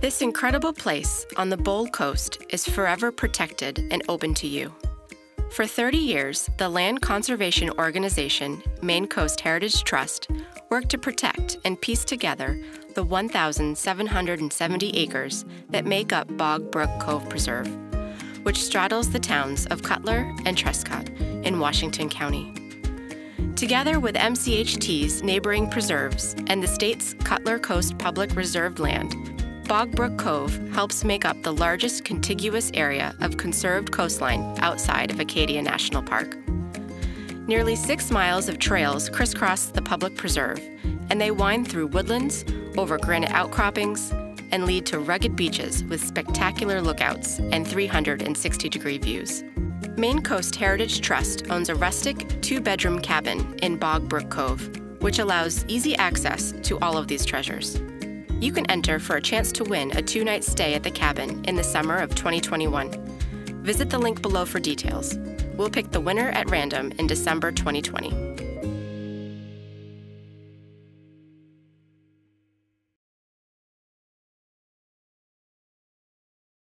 This incredible place on the bold coast is forever protected and open to you. For 30 years, the land conservation organization Maine Coast Heritage Trust worked to protect and piece together the 1,770 acres that make up Bog Brook Cove Preserve, which straddles the towns of Cutler and Trescott in Washington County. Together with MCHT's neighboring preserves and the state's Cutler Coast Public Reserved land, Bog Brook Cove helps make up the largest contiguous area of conserved coastline outside of Acadia National Park. Nearly six miles of trails crisscross the public preserve, and they wind through woodlands, over granite outcroppings, and lead to rugged beaches with spectacular lookouts and 360 degree views. Maine Coast Heritage Trust owns a rustic two bedroom cabin in Bog Brook Cove, which allows easy access to all of these treasures. You can enter for a chance to win a two night stay at the cabin in the summer of 2021. Visit the link below for details. We'll pick the winner at random in December 2020.